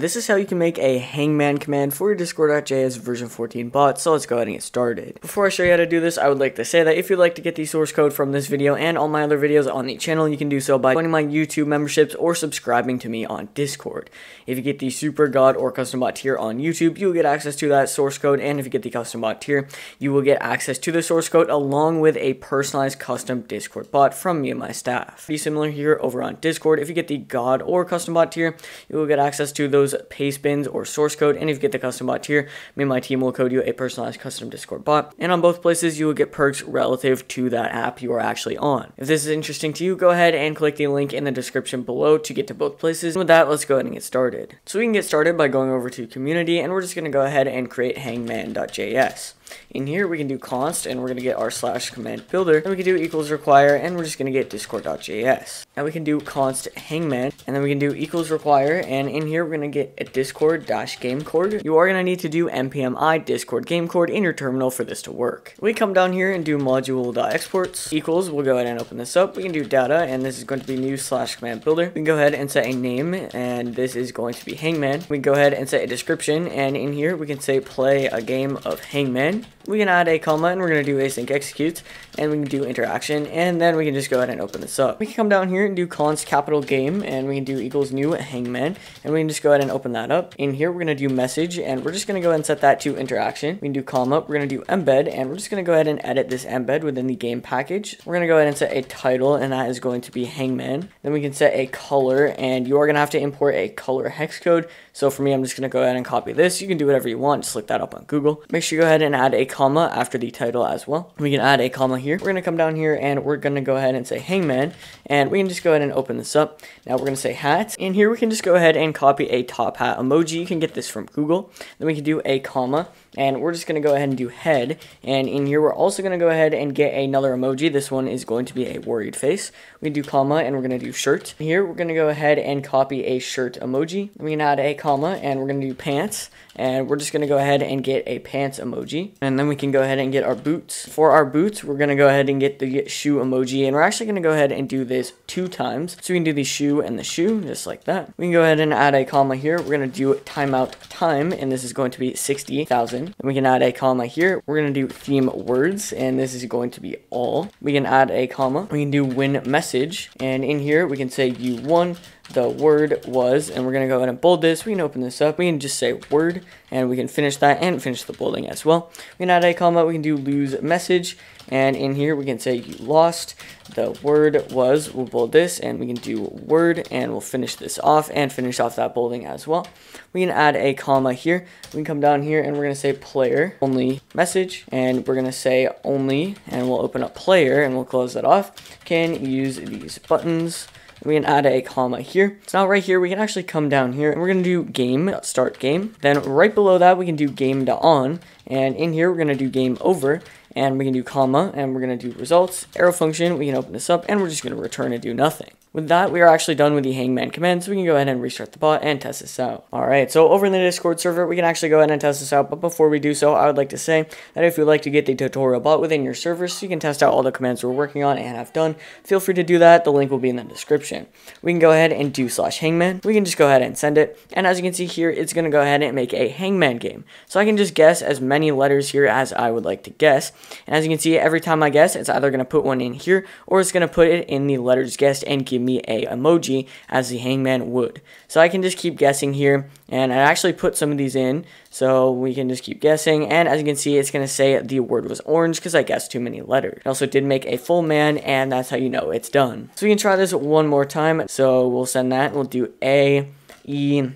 this is how you can make a hangman command for your discord.js version 14 bot, so let's go ahead and get started. Before I show you how to do this, I would like to say that if you'd like to get the source code from this video and all my other videos on the channel, you can do so by joining my YouTube memberships or subscribing to me on Discord. If you get the Super God or Custom Bot tier on YouTube, you will get access to that source code, and if you get the Custom Bot tier, you will get access to the source code along with a personalized custom Discord bot from me and my staff. Be similar here over on Discord. If you get the God or Custom Bot tier, you will get access to those paste bins or source code. And if you get the custom bot tier, me and my team will code you a personalized custom Discord bot. And on both places, you will get perks relative to that app you are actually on. If this is interesting to you, go ahead and click the link in the description below to get to both places. And with that, let's go ahead and get started. So we can get started by going over to community and we're just going to go ahead and create hangman.js. In here, we can do const, and we're going to get our slash command builder. And we can do equals require, and we're just going to get discord.js. And we can do const hangman, and then we can do equals require, and in here, we're going to get a discord dash game cord. You are going to need to do npm i discord game cord in your terminal for this to work. We come down here and do module.exports equals. We'll go ahead and open this up. We can do data, and this is going to be new slash command builder. We can go ahead and set a name, and this is going to be hangman. We can go ahead and set a description, and in here, we can say play a game of hangman we can add a comma and we're going to do async execute and we can do interaction and then we can just go ahead and open this up. We can come down here and do const capital game and we can do equals new hangman and we can just go ahead and open that up. In here we're going to do message and we're just going to go ahead and set that to interaction. We can do comma, we're going to do embed and we're just going to go ahead and edit this embed within the game package. We're going to go ahead and set a title and that is going to be hangman. Then we can set a color and you are going to have to import a color hex code. So for me I'm just going to go ahead and copy this. You can do whatever you want, just look that up on Google. Make sure you go ahead and add a comma after the title as well. We can add a comma here. We're going to come down here and we're going to go ahead and say hangman. And we can just go ahead and open this up. Now we're going to say hat. And here we can just go ahead and copy a top hat emoji. You can get this from Google. Then we can do a comma and we're just going to go ahead and do head and in here we're also going to go ahead and get another emoji this one is going to be a worried face we do comma and we're going to do shirt here we're going to go ahead and copy a shirt emoji we can add a comma and we're going to do pants and we're just going to go ahead and get a pants emoji and then we can go ahead and get our boots for our boots we're going to go ahead and get the shoe emoji and we're actually going to go ahead and do this two times so we can do the shoe and the shoe just like that we can go ahead and add a comma here we're going to do timeout time and this is going to be 60,000 and we can add a comma here. We're going to do theme words, and this is going to be all. We can add a comma. We can do win message, and in here we can say you won the word was, and we're going to go ahead and bold this. We can open this up. We can just say word, and we can finish that and finish the bolding as well. We can add a comma. We can do lose message, and in here we can say you lost. The word was, we'll bold this, and we can do word, and we'll finish this off, and finish off that bolding as well. We can add a comma here. We can come down here, and we're going to say player only message, and we're going to say only, and we'll open up player, and we'll close that off. Can use these buttons we can add a comma here. So now right here, we can actually come down here and we're going to do game, start game. Then right below that, we can do game to on. And in here, we're going to do game over and we can do comma and we're going to do results, arrow function, we can open this up and we're just going to return and do nothing. With that, we are actually done with the hangman command, so we can go ahead and restart the bot and test this out. Alright, so over in the Discord server, we can actually go ahead and test this out, but before we do so, I would like to say that if you'd like to get the tutorial bot within your server so you can test out all the commands we're working on and have done, feel free to do that, the link will be in the description. We can go ahead and do slash hangman, we can just go ahead and send it, and as you can see here, it's going to go ahead and make a hangman game. So I can just guess as many letters here as I would like to guess, and as you can see, every time I guess, it's either going to put one in here, or it's going to put it in the letters guessed and give me a emoji as the hangman would. So I can just keep guessing here, and I actually put some of these in, so we can just keep guessing, and as you can see, it's going to say the word was orange because I guessed too many letters. It also did make a full man, and that's how you know it's done. So we can try this one more time, so we'll send that, we'll do A, E,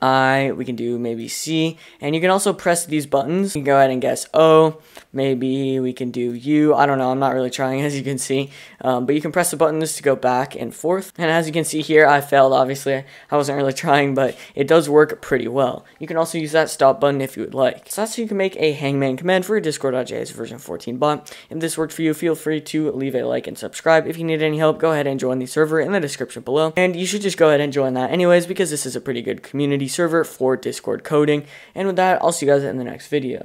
I, we can do maybe C, and you can also press these buttons. You can go ahead and guess O, maybe we can do U, I don't know, I'm not really trying as you can see, um, but you can press the buttons to go back and forth, and as you can see here, I failed, obviously, I wasn't really trying, but it does work pretty well. You can also use that stop button if you would like. So that's how you can make a hangman command for discord.js version 14 bot. If this worked for you, feel free to leave a like and subscribe. If you need any help, go ahead and join the server in the description below, and you should just go ahead and join that anyways, because this is a pretty good community server for Discord coding. And with that, I'll see you guys in the next video.